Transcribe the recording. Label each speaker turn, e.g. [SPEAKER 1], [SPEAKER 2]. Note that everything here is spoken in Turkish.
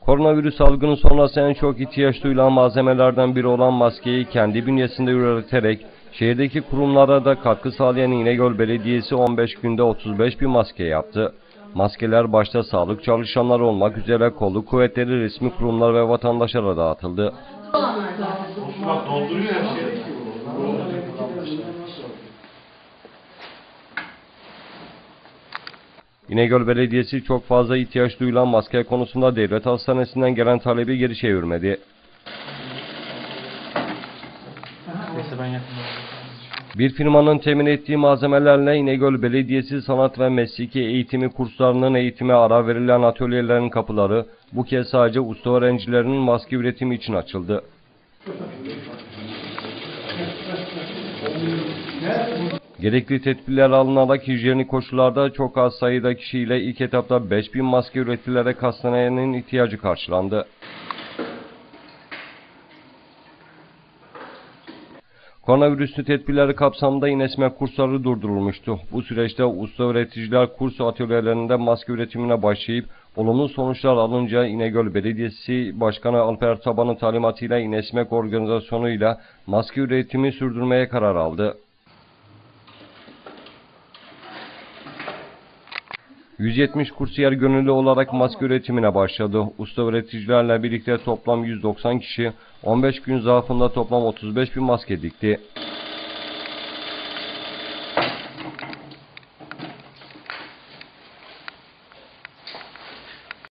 [SPEAKER 1] Koronavirüs salgını sonrası en çok ihtiyaç duyulan malzemelerden biri olan maskeyi kendi bünyesinde üreterek şehirdeki kurumlara da katkı sağlayan İnegöl Belediyesi 15 günde 35 bin maske yaptı. Maskeler başta sağlık çalışanları olmak üzere kolluk kuvvetleri, resmi kurumlar ve vatandaşlara dağıtıldı. İnegöl Belediyesi çok fazla ihtiyaç duyulan maske konusunda devlet hastanesinden gelen talebi geri çevirmedi. Bir firmanın temin ettiği malzemelerle İnegöl Belediyesi sanat ve mesleki eğitimi kurslarının eğitime ara verilen atölyelerin kapıları bu kez sadece usta öğrencilerinin maske üretimi için açıldı. Gerekli tedbirler alınarak hijyenik koşullarda çok az sayıda kişiyle ilk etapta 5000 maske üretilerek hastanenin ihtiyacı karşılandı. Koronavirüslü tedbirleri kapsamında inesme kursları durdurulmuştu. Bu süreçte usta öğreticiler kurs atölyelerinde maske üretimine başlayıp olumlu sonuçlar alınca İnegöl Belediyesi Başkanı Alper Taban'ın talimatıyla İnesmek organizasyonuyla maske üretimi sürdürmeye karar aldı. 170 kursiyer gönüllü olarak maske üretimine başladı. Usta öğreticilerle birlikte toplam 190 kişi 15 gün zarfında toplam 35 bin maske dikti.